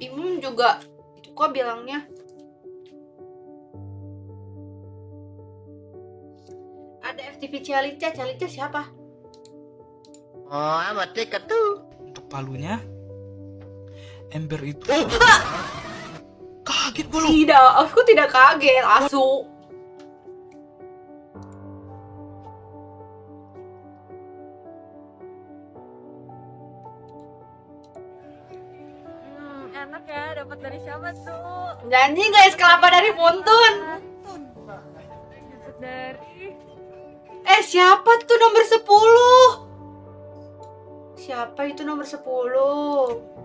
Imam juga itu kok bilangnya ada FTV Cialica Cialica siapa Oh, amat dekat tuh. Untuk palunya, ember itu. Oh, Kaget gue lu. tidak aku tidak kaget asu enak ya dapat dari siapa tuh? janji guys kelapa dari Puntun Dapat dari eh siapa tuh nomor 10 siapa itu nomor 10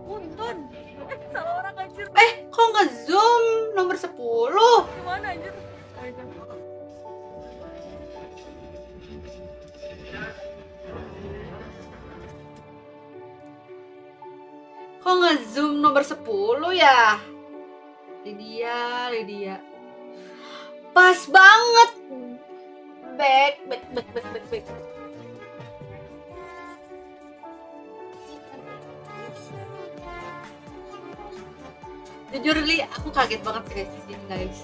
Untun. Eh, salah orang anjir. eh kok nge zoom Kok nge-zoom nomor 10 ya? Lydia, Lydia. Pas banget. Back, back, back, back, back, back. Jujur Li, aku kaget banget sih guys di guys.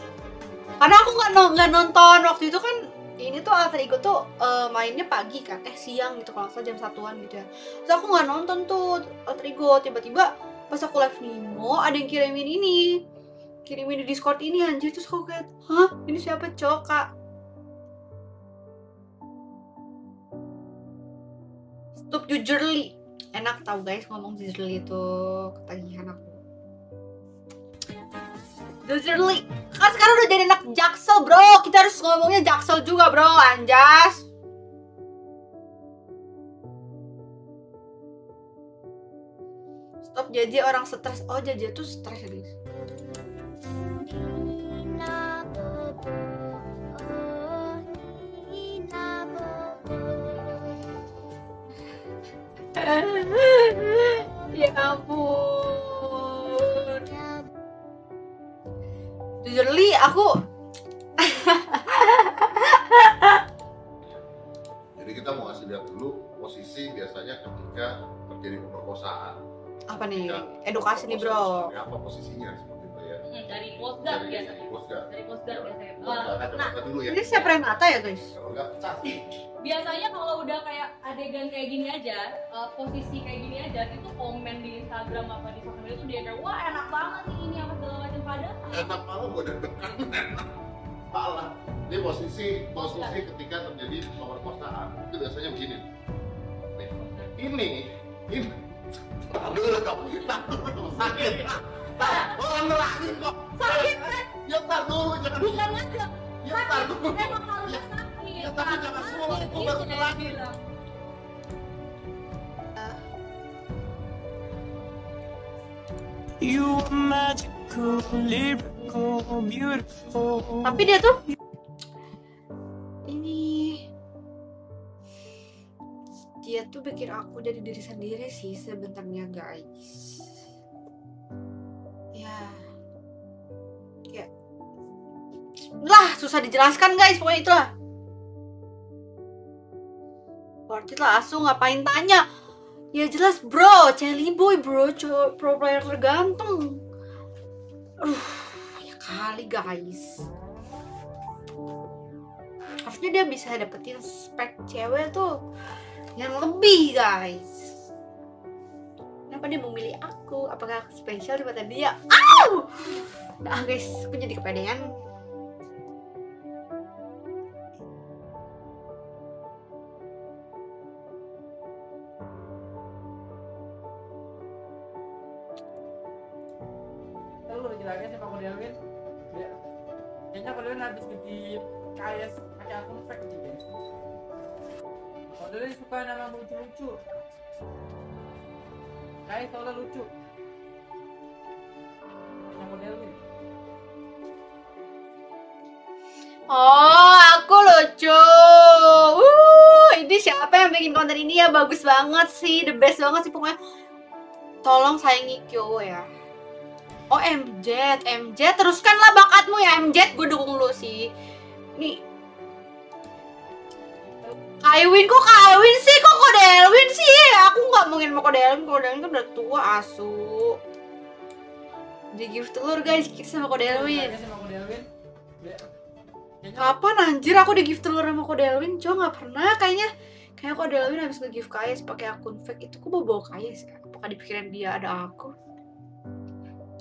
Karena aku nggak nonton waktu itu kan ini tuh alter ego tuh eh, mainnya pagi kan, eh siang gitu kalau salah jam satuan gitu ya. Terus aku nggak nonton tuh alter ego tiba-tiba pas aku live Nimo ada yang kirimin ini. Kirimin di Discord ini anjir. Terus aku kayak hah? Ini siapa cowok kak? Stop jujurly. Enak tau guys ngomong jujurly itu ketagihan aku jujurly kan sekarang udah jadi anak jaksel bro kita harus ngomongnya jaksel juga bro anjas Stop jaji orang stres. Oh jaji tuh stres ya guys. ya ampun. Jujur li aku Jadi kita mau kasih lihat dulu posisi biasanya ketika terjadi pemerkosaan. apa nih Ketika edukasi nih bro. Apa posisinya seperti itu ya? Hmm, dari Dari biasanya postguard. dari postguard biasanya nah dulu ya. Ini siapa yang mata ya guys? Kalau nggak pecah. biasanya kalau udah kayak adegan kayak gini aja eh, posisi kayak gini aja itu komen di Instagram apa di sosial media itu dia kayak wah enak banget nih ini apa segala macam Enak malah gue deg-degan enak. Salah. Ini posisi posisi ketika terjadi pemerkosaan itu biasanya begini. Nih. Ini ini Tahan dulu. Tahan dulu. Sakit. Tahan. Orang nerangin kok. sakit kan Ya tar dulu jangan. bukan ngajak Ya tar dulu. emang harusnya sakit Ya, tapi jangan semua gitu baru nerangin. bilang. You lyrical, Tapi dia tuh ini dia tuh bikin aku jadi diri sendiri sih sebenarnya guys. Ya. Ya. Lah, susah dijelaskan guys, pokoknya itulah. Worth lah, Asu ngapain tanya? Ya jelas bro, Celi boy bro, pro player tergantung. Aduh, ya kali guys. Harusnya dia bisa dapetin spek cewek tuh yang lebih guys. Kenapa dia memilih aku? Apakah aku spesial daripada dia? Nah guys, aku jadi kepedean. Lu jelasin sih Pak Delwin ya. Kayaknya Pak Delwin habis di KS pakai akun fake nih guys Pak Delwin suka nama lucu-lucu KS soalnya lucu Pak Delwin Oh, aku lucu. Uh, ini siapa yang bikin konten ini ya? Bagus banget sih, the best banget sih pokoknya. Tolong sayangi Kyo ya. Oh MJ, MJ teruskanlah bakatmu ya MJ, gue dukung lu sih. Nih. Kaiwin kok Kaiwin sih, kok Kodelwin sih? Aku nggak mungkin mau Kodelwin, Kodelwin kan udah tua asu. Di gift telur guys, kita sama kode Halloween. Lagi sama kode Halloween. Dia- Kayaknya Kapan anjir aku di gift telur sama kode Halloween? Coba nggak pernah kayaknya. Kayaknya kode Halloween habis nge-gift Kayes pakai akun fake itu kok bawa bawa Kayes ya? Apakah dipikirin dia ada aku?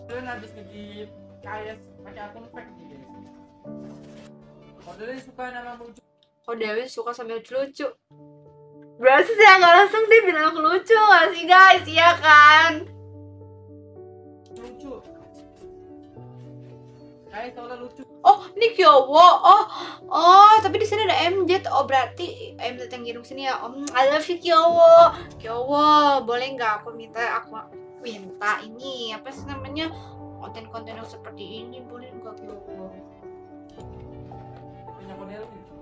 Kalian habis nge-gift KS pakai akun fake nih guys. Suka nama lucu. Kode Halloween suka sambil lucu. Berarti sih nggak langsung dia bilang aku lucu gak sih guys? Iya kan? Lucu. KS soalnya lucu. Oh, ini Kyowo. Oh, oh, tapi di sini ada MZ. Oh, berarti MZ yang ngirim sini ya. Om, I love you Kyowo. Kyowo, boleh nggak aku minta aku minta ini apa sih namanya konten-konten yang seperti ini boleh nggak Kyowo? Punya kode Halloween.